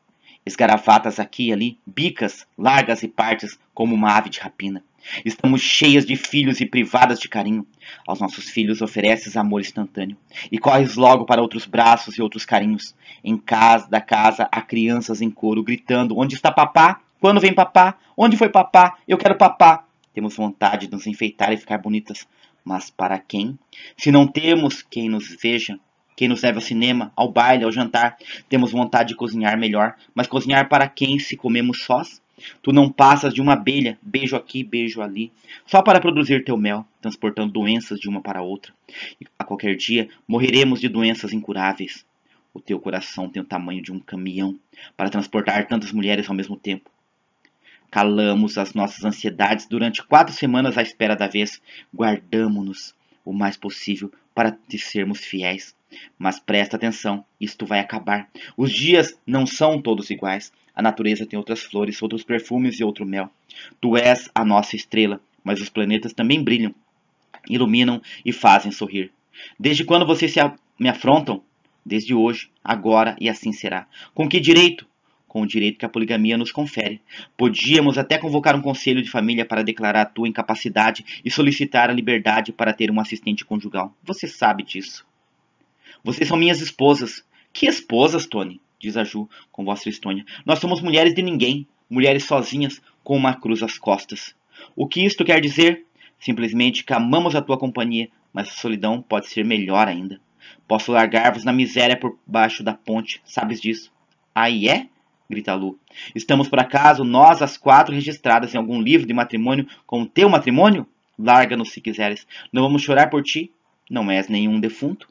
S1: Esgaravatas aqui e ali, bicas, largas e partes, como uma ave de rapina. Estamos cheias de filhos e privadas de carinho. Aos nossos filhos ofereces amor instantâneo. E corres logo para outros braços e outros carinhos. Em casa da casa há crianças em coro gritando: Onde está papá? Quando vem papá? Onde foi papá? Eu quero papá. Temos vontade de nos enfeitar e ficar bonitas. Mas para quem? Se não temos quem nos veja, quem nos leve ao cinema, ao baile, ao jantar, temos vontade de cozinhar melhor. Mas cozinhar para quem se comemos sós? Tu não passas de uma abelha, beijo aqui, beijo ali, só para produzir teu mel, transportando doenças de uma para outra. E a qualquer dia morreremos de doenças incuráveis. O teu coração tem o tamanho de um caminhão para transportar tantas mulheres ao mesmo tempo. Calamos as nossas ansiedades durante quatro semanas à espera da vez. Guardamo-nos o mais possível para te sermos fiéis. Mas presta atenção, isto vai acabar. Os dias não são todos iguais. A natureza tem outras flores, outros perfumes e outro mel. Tu és a nossa estrela, mas os planetas também brilham, iluminam e fazem sorrir. Desde quando vocês me afrontam? Desde hoje, agora e assim será. Com que direito? Com o direito que a poligamia nos confere. Podíamos até convocar um conselho de família para declarar a tua incapacidade e solicitar a liberdade para ter um assistente conjugal. Você sabe disso. Vocês são minhas esposas. Que esposas, Tony? Diz a Ju com voz tristonha. Nós somos mulheres de ninguém, mulheres sozinhas com uma cruz às costas. O que isto quer dizer? Simplesmente que amamos a tua companhia, mas a solidão pode ser melhor ainda. Posso largar-vos na miséria por baixo da ponte, sabes disso? Aí é? grita Lu. Estamos por acaso nós as quatro registradas em algum livro de matrimônio com o teu matrimônio? Larga-nos se quiseres. Não vamos chorar por ti. Não és nenhum defunto.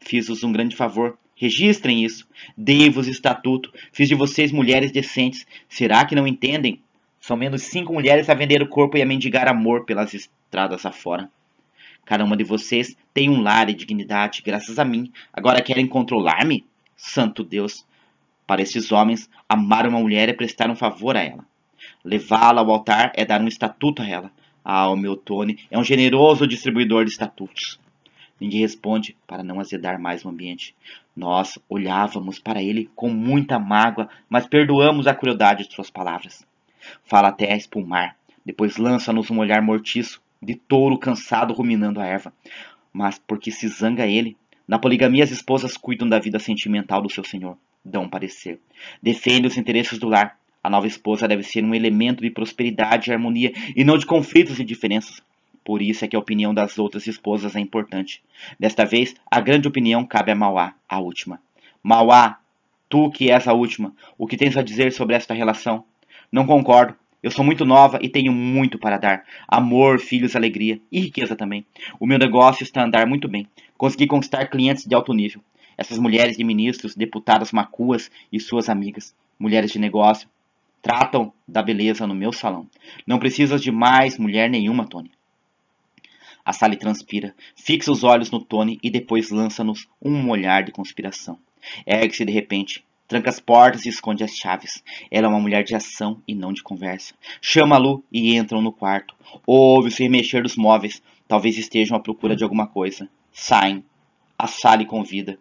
S1: Fiz-vos um grande favor. Registrem isso. Dei-vos estatuto. Fiz de vocês mulheres decentes. Será que não entendem? São menos cinco mulheres a vender o corpo e a mendigar amor pelas estradas afora. Cada uma de vocês tem um lar e dignidade, graças a mim. Agora querem controlar-me? Santo Deus! Para esses homens, amar uma mulher é prestar um favor a ela. Levá-la ao altar é dar um estatuto a ela. Ah, o meu Tony é um generoso distribuidor de estatutos. Ninguém responde para não azedar mais o ambiente. Nós olhávamos para ele com muita mágoa, mas perdoamos a crueldade de suas palavras. Fala até a espumar, depois lança-nos um olhar mortiço, de touro cansado ruminando a erva. Mas porque se zanga ele, na poligamia as esposas cuidam da vida sentimental do seu senhor, dão parecer. Defende os interesses do lar. A nova esposa deve ser um elemento de prosperidade e harmonia, e não de conflitos e diferenças. Por isso é que a opinião das outras esposas é importante. Desta vez, a grande opinião cabe a Mauá, a última. Mauá, tu que és a última, o que tens a dizer sobre esta relação? Não concordo. Eu sou muito nova e tenho muito para dar. Amor, filhos, alegria e riqueza também. O meu negócio está a andar muito bem. Consegui conquistar clientes de alto nível. Essas mulheres de ministros, deputadas macuas e suas amigas, mulheres de negócio, tratam da beleza no meu salão. Não precisas de mais mulher nenhuma, Tony. A Sally transpira, fixa os olhos no Tony e depois lança-nos um olhar de conspiração. Ergue-se de repente, tranca as portas e esconde as chaves. Ela é uma mulher de ação e não de conversa. Chama a Lu e entram no quarto. Ouve-se remexer dos móveis. Talvez estejam à procura de alguma coisa. Saem. A Sally convida.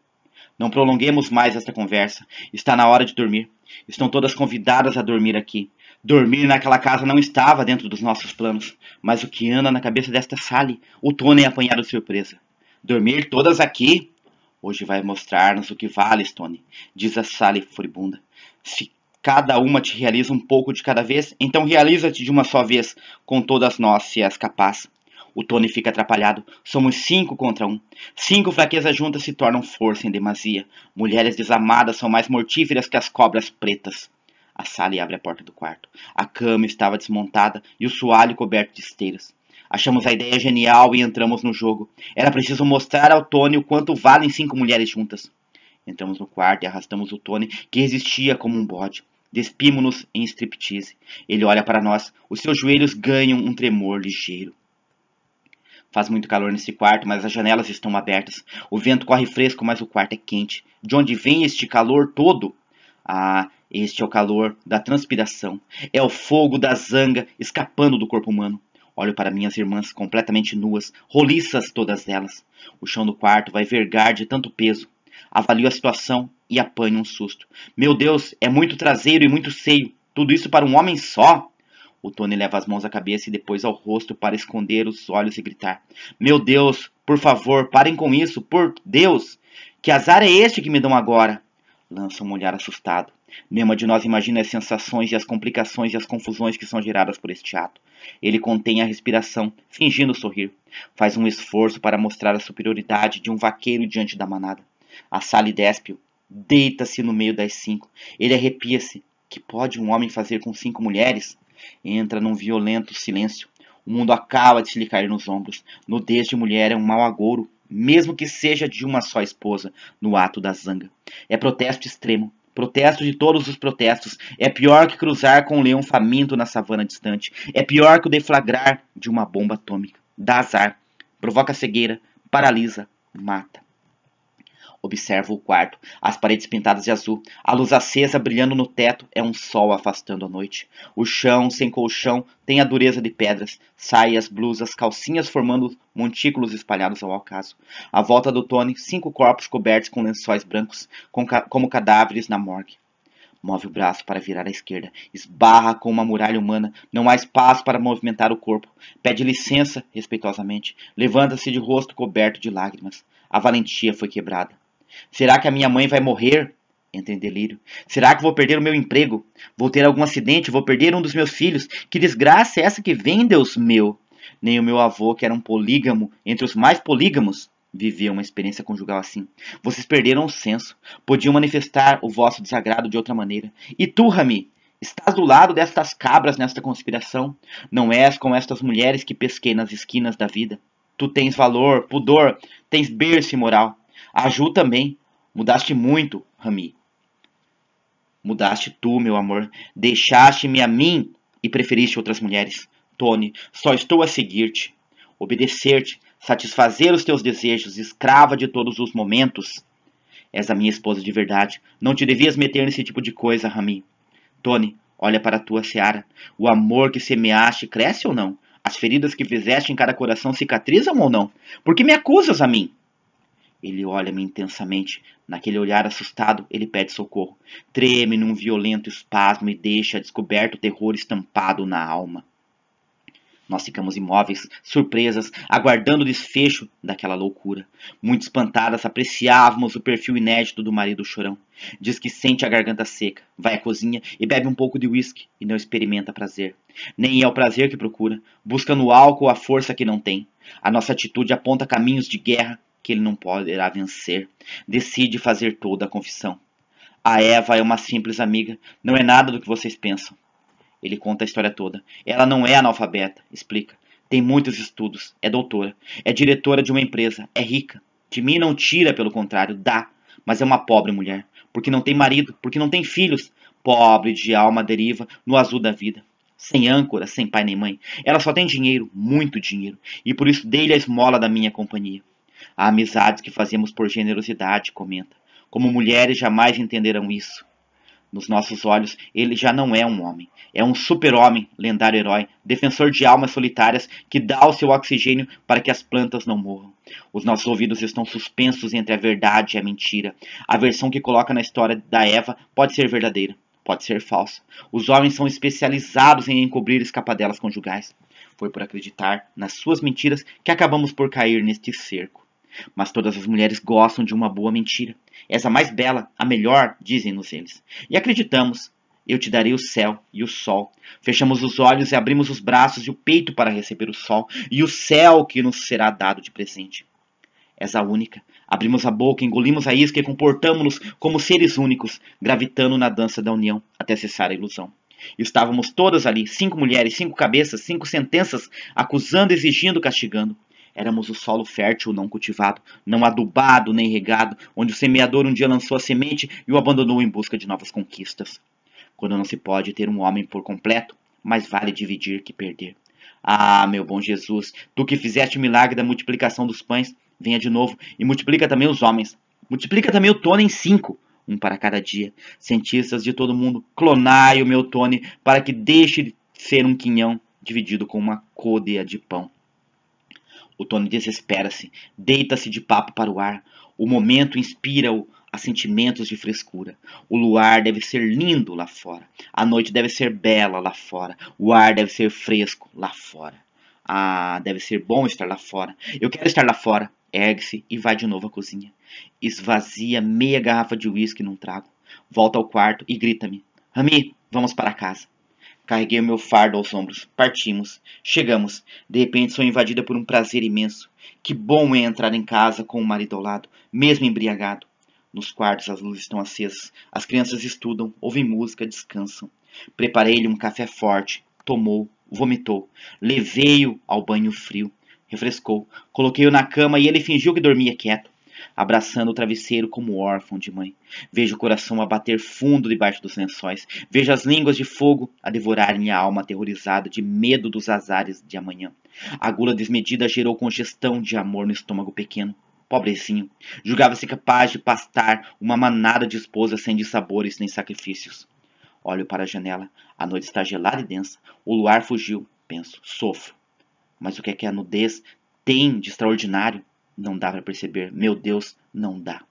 S1: Não prolonguemos mais esta conversa. Está na hora de dormir. Estão todas convidadas a dormir aqui. Dormir naquela casa não estava dentro dos nossos planos, mas o que anda na cabeça desta Sally, o Tony é apanhado de surpresa. Dormir todas aqui? Hoje vai mostrar-nos o que vale, Tony, diz a Sally furibunda. Se cada uma te realiza um pouco de cada vez, então realiza-te de uma só vez, com todas nós, se és capaz. O Tony fica atrapalhado. Somos cinco contra um. Cinco fraquezas juntas se tornam força em demasia. Mulheres desamadas são mais mortíferas que as cobras pretas. A Sally abre a porta do quarto. A cama estava desmontada e o soalho coberto de esteiras. Achamos a ideia genial e entramos no jogo. Era preciso mostrar ao Tony o quanto valem cinco mulheres juntas. Entramos no quarto e arrastamos o Tony, que resistia como um bode. Despimos-nos em striptease. Ele olha para nós. Os seus joelhos ganham um tremor ligeiro. Faz muito calor nesse quarto, mas as janelas estão abertas. O vento corre fresco, mas o quarto é quente. De onde vem este calor todo? Ah, este é o calor da transpiração, é o fogo da zanga escapando do corpo humano. Olho para minhas irmãs completamente nuas, roliças todas elas. O chão do quarto vai vergar de tanto peso. Avalio a situação e apanho um susto. Meu Deus, é muito traseiro e muito seio. Tudo isso para um homem só? O Tony leva as mãos à cabeça e depois ao rosto para esconder os olhos e gritar: Meu Deus, por favor, parem com isso, por Deus! Que azar é este que me dão agora? Lança um olhar assustado. Nenhuma de nós imagina as sensações e as complicações e as confusões que são geradas por este ato. Ele contém a respiração, fingindo sorrir. Faz um esforço para mostrar a superioridade de um vaqueiro diante da manada. A Sally despe deita-se no meio das cinco. Ele arrepia-se. Que pode um homem fazer com cinco mulheres? Entra num violento silêncio. O mundo acaba de se lhe cair nos ombros. Nudez de mulher é um mau agouro, mesmo que seja de uma só esposa, no ato da zanga. É protesto extremo. Protesto de todos os protestos. É pior que cruzar com um leão faminto na savana distante. É pior que o deflagrar de uma bomba atômica. Dá azar. Provoca cegueira. Paralisa. Mata. Observo o quarto, as paredes pintadas de azul, a luz acesa brilhando no teto é um sol afastando a noite. O chão, sem colchão, tem a dureza de pedras, saias, blusas, calcinhas formando montículos espalhados ao acaso. À volta do Tony, cinco corpos cobertos com lençóis brancos, com ca como cadáveres na morgue. Move o braço para virar à esquerda. Esbarra com uma muralha humana. Não há espaço para movimentar o corpo. Pede licença, respeitosamente. Levanta-se de rosto coberto de lágrimas. A valentia foi quebrada. Será que a minha mãe vai morrer? Entra em delírio. Será que vou perder o meu emprego? Vou ter algum acidente? Vou perder um dos meus filhos? Que desgraça é essa que vem, Deus meu? Nem o meu avô, que era um polígamo, entre os mais polígamos, vivia uma experiência conjugal assim. Vocês perderam o senso. Podiam manifestar o vosso desagrado de outra maneira. E tu, Rami, estás do lado destas cabras nesta conspiração? Não és como estas mulheres que pesquei nas esquinas da vida. Tu tens valor, pudor, tens berço e moral. A Ju também. Mudaste muito, Rami. Mudaste tu, meu amor. Deixaste-me a mim e preferiste outras mulheres. Tony, só estou a seguir-te, obedecer-te, satisfazer os teus desejos, escrava de todos os momentos. És a minha esposa de verdade. Não te devias meter nesse tipo de coisa, Rami. Tony, olha para a tua seara. O amor que semeaste cresce ou não? As feridas que fizeste em cada coração cicatrizam ou não? Por que me acusas a mim? Ele olha-me intensamente. Naquele olhar assustado, ele pede socorro. Treme num violento espasmo e deixa descoberto o terror estampado na alma. Nós ficamos imóveis, surpresas, aguardando o desfecho daquela loucura. Muito espantadas, apreciávamos o perfil inédito do marido chorão. Diz que sente a garganta seca, vai à cozinha e bebe um pouco de uísque e não experimenta prazer. Nem é o prazer que procura, busca no álcool a força que não tem. A nossa atitude aponta caminhos de guerra que ele não poderá vencer. Decide fazer toda a confissão. A Eva é uma simples amiga, não é nada do que vocês pensam. Ele conta a história toda. Ela não é analfabeta, explica. Tem muitos estudos, é doutora, é diretora de uma empresa, é rica. De mim não tira, pelo contrário, dá. Mas é uma pobre mulher, porque não tem marido, porque não tem filhos. Pobre de alma deriva no azul da vida. Sem âncora, sem pai nem mãe. Ela só tem dinheiro, muito dinheiro, e por isso dei-lhe a esmola da minha companhia. Há amizades que fazemos por generosidade, comenta. Como mulheres jamais entenderão isso. Nos nossos olhos, ele já não é um homem. É um super-homem, lendário herói, defensor de almas solitárias que dá o seu oxigênio para que as plantas não morram. Os nossos ouvidos estão suspensos entre a verdade e a mentira. A versão que coloca na história da Eva pode ser verdadeira, pode ser falsa. Os homens são especializados em encobrir escapadelas conjugais. Foi por acreditar nas suas mentiras que acabamos por cair neste cerco. Mas todas as mulheres gostam de uma boa mentira. Essa mais bela, a melhor, dizem-nos eles. E acreditamos. Eu te darei o céu e o sol. Fechamos os olhos e abrimos os braços e o peito para receber o sol e o céu que nos será dado de presente. És a única. Abrimos a boca, engolimos a isca e comportamos-nos como seres únicos, gravitando na dança da união até cessar a ilusão. Estávamos todas ali, cinco mulheres, cinco cabeças, cinco sentenças, acusando, exigindo, castigando. Éramos o solo fértil não cultivado, não adubado nem regado, onde o semeador um dia lançou a semente e o abandonou em busca de novas conquistas. Quando não se pode ter um homem por completo, mais vale dividir que perder. Ah, meu bom Jesus, tu que fizeste o milagre da multiplicação dos pães, venha de novo e multiplica também os homens. Multiplica também o Tony em cinco, um para cada dia. Cientistas de todo mundo, clonai o meu Tony para que deixe de ser um quinhão dividido com uma côdea de pão. O Tony desespera-se, deita-se de papo para o ar. O momento inspira-o a sentimentos de frescura. O luar deve ser lindo lá fora. A noite deve ser bela lá fora. O ar deve ser fresco lá fora. Ah, deve ser bom estar lá fora. Eu quero estar lá fora. Ergue-se e vai de novo à cozinha. Esvazia meia garrafa de uísque num trago. Volta ao quarto e grita-me: Rami, vamos para casa. Carreguei o meu fardo aos ombros. Partimos. Chegamos. De repente sou invadida por um prazer imenso. Que bom é entrar em casa com o marido ao lado, mesmo embriagado. Nos quartos as luzes estão acesas. As crianças estudam, ouvem música, descansam. Preparei-lhe um café forte. Tomou, vomitou. Levei-o ao banho frio. Refrescou. Coloquei-o na cama e ele fingiu que dormia quieto abraçando o travesseiro como órfão de mãe. Vejo o coração a bater fundo debaixo dos lençóis. Vejo as línguas de fogo a devorar minha alma aterrorizada de medo dos azares de amanhã. A gula desmedida gerou congestão de amor no estômago pequeno. Pobrezinho, julgava-se capaz de pastar uma manada de esposas sem dissabores nem sacrifícios. Olho para a janela. A noite está gelada e densa. O luar fugiu. Penso, sofro. Mas o que é que a nudez tem de extraordinário? Não dá para perceber. Meu Deus, não dá.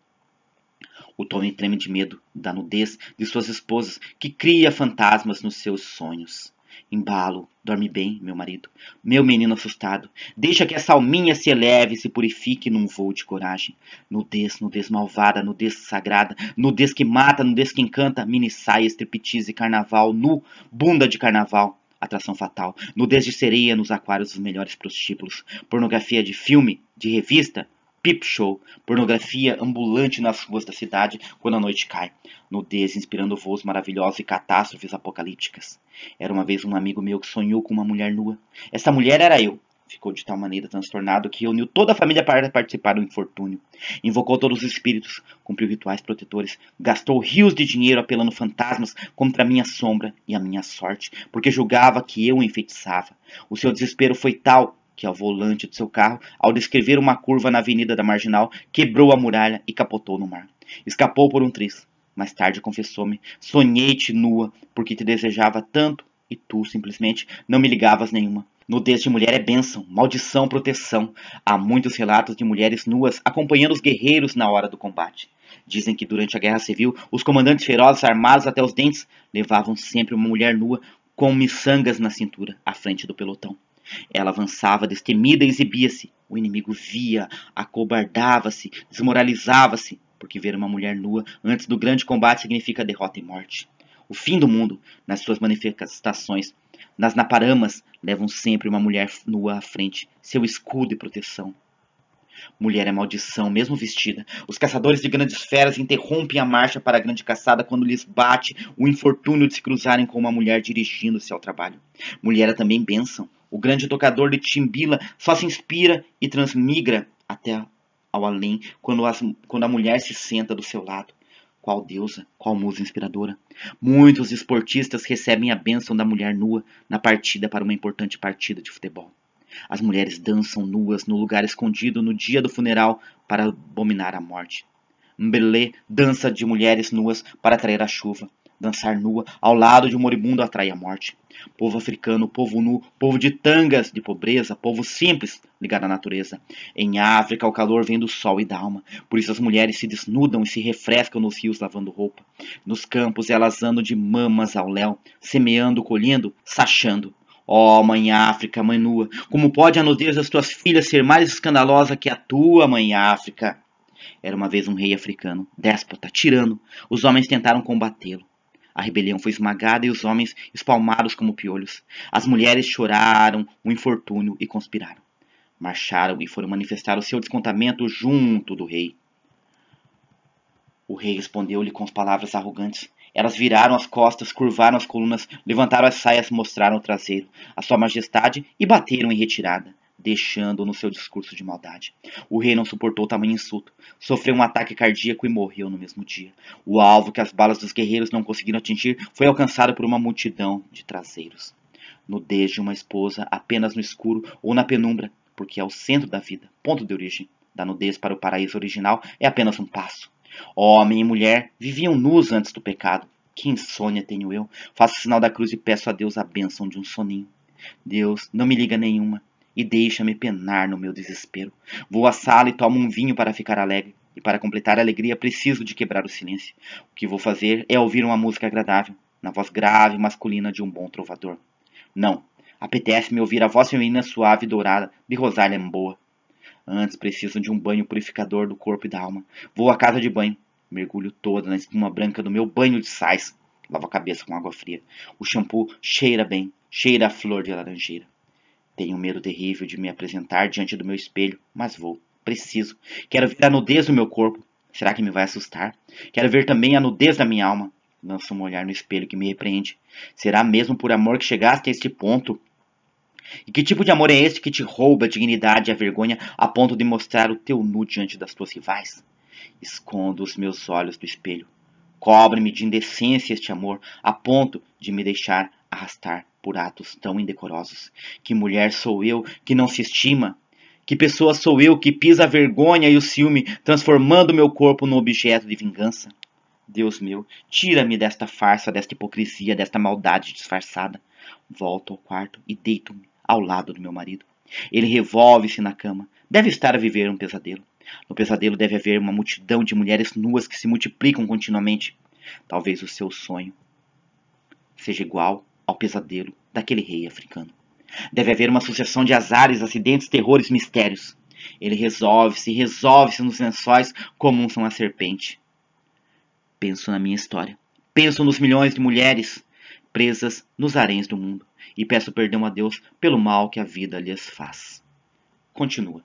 S1: O Tony treme de medo da nudez de suas esposas, que cria fantasmas nos seus sonhos. Embalo, dorme bem, meu marido. Meu menino assustado. Deixa que essa alminha se eleve e se purifique num voo de coragem. Nudez, nudez malvada, nudez sagrada, nudez que mata, nudez que encanta, mini saia, striptease, carnaval, nu, bunda de carnaval atração fatal, nudez de sereia nos aquários dos melhores prostíbulos, pornografia de filme, de revista, peep show, pornografia ambulante nas ruas da cidade quando a noite cai, nudez inspirando voos maravilhosos e catástrofes apocalípticas. Era uma vez um amigo meu que sonhou com uma mulher nua. Essa mulher era eu. Ficou de tal maneira transtornado que reuniu toda a família para participar do infortúnio. Invocou todos os espíritos, cumpriu rituais protetores, gastou rios de dinheiro apelando fantasmas contra a minha sombra e a minha sorte, porque julgava que eu o enfeitiçava. O seu desespero foi tal que ao volante de seu carro, ao descrever uma curva na avenida da Marginal, quebrou a muralha e capotou no mar. Escapou por um triz. Mais tarde confessou-me: Sonhei-te nua, porque te desejava tanto, e tu, simplesmente, não me ligavas nenhuma. Nudez de mulher é bênção, maldição, proteção. Há muitos relatos de mulheres nuas acompanhando os guerreiros na hora do combate. Dizem que durante a Guerra Civil, os comandantes ferozes, armados até os dentes, levavam sempre uma mulher nua com miçangas na cintura, à frente do pelotão. Ela avançava destemida e exibia-se. O inimigo via, acobardava-se, desmoralizava-se, porque ver uma mulher nua antes do grande combate significa derrota e morte. O fim do mundo, nas suas manifestações, nas naparamas, levam sempre uma mulher nua à frente, seu escudo e proteção. Mulher é maldição, mesmo vestida. Os caçadores de grandes feras interrompem a marcha para a grande caçada quando lhes bate o infortúnio de se cruzarem com uma mulher dirigindo-se ao trabalho. Mulher é também bênção. O grande tocador de timbila só se inspira e transmigra até ao além quando, as, quando a mulher se senta do seu lado. Qual deusa, qual musa inspiradora. Muitos esportistas recebem a bênção da mulher nua na partida para uma importante partida de futebol. As mulheres dançam nuas no lugar escondido no dia do funeral para abominar a morte. Mbelé dança de mulheres nuas para atrair a chuva. Dançar nua ao lado de um moribundo atrai a morte. Povo africano, povo nu, povo de tangas, de pobreza, povo simples, ligado à natureza. Em África, o calor vem do sol e da alma. Por isso as mulheres se desnudam e se refrescam nos rios lavando roupa. Nos campos elas andam de mamas ao léu, semeando, colhendo, sachando. Ó oh, mãe África, mãe nua, como pode a nudez das tuas filhas ser mais escandalosa que a tua, mãe África? Era uma vez um rei africano, déspota, tirano. Os homens tentaram combatê-lo. A rebelião foi esmagada e os homens espalmados como piolhos. As mulheres choraram o infortúnio e conspiraram. Marcharam e foram manifestar o seu descontamento junto do rei. O rei respondeu-lhe com palavras arrogantes. Elas viraram as costas, curvaram as colunas, levantaram as saias, mostraram o traseiro, a sua majestade e bateram em retirada deixando no seu discurso de maldade. O rei não suportou tamanho insulto, sofreu um ataque cardíaco e morreu no mesmo dia. O alvo que as balas dos guerreiros não conseguiram atingir foi alcançado por uma multidão de traseiros. Nudez de uma esposa apenas no escuro ou na penumbra, porque é o centro da vida, ponto de origem. Da nudez para o paraíso original é apenas um passo. Homem e mulher viviam nus antes do pecado. Que insônia tenho eu. Faço o sinal da cruz e peço a Deus a bênção de um soninho. Deus, não me liga nenhuma e deixa-me penar no meu desespero. Vou à sala e tomo um vinho para ficar alegre. E para completar a alegria preciso de quebrar o silêncio. O que vou fazer é ouvir uma música agradável, na voz grave e masculina de um bom trovador. Não, apetece-me ouvir a voz feminina suave e dourada de Rosália Boa. Antes preciso de um banho purificador do corpo e da alma. Vou à casa de banho, mergulho toda na espuma branca do meu banho de sais. Lavo a cabeça com água fria. O shampoo cheira bem, cheira a flor de laranjeira. Tenho medo terrível de me apresentar diante do meu espelho, mas vou. Preciso. Quero ver a nudez do meu corpo. Será que me vai assustar? Quero ver também a nudez da minha alma. Lanço um olhar no espelho que me repreende. Será mesmo por amor que chegaste a este ponto? E que tipo de amor é esse que te rouba a dignidade e a vergonha a ponto de mostrar o teu nu diante das tuas rivais? Escondo os meus olhos do espelho. Cobre-me de indecência este amor, a ponto de me deixar arrastar por atos tão indecorosos? Que mulher sou eu que não se estima? Que pessoa sou eu que pisa a vergonha e o ciúme, transformando meu corpo num objeto de vingança? Deus meu, tira-me desta farsa, desta hipocrisia, desta maldade disfarçada. Volto ao quarto e deito-me ao lado do meu marido. Ele revolve-se na cama. Deve estar a viver um pesadelo. No pesadelo deve haver uma multidão de mulheres nuas que se multiplicam continuamente. Talvez o seu sonho seja igual ao pesadelo daquele rei africano. Deve haver uma sucessão de azares, acidentes, terrores, mistérios. Ele resolve-se, resolve-se nos lençóis como uma serpente. Penso na minha história. Penso nos milhões de mulheres presas nos haréns do mundo e peço perdão a Deus pelo mal que a vida lhes faz. Continua.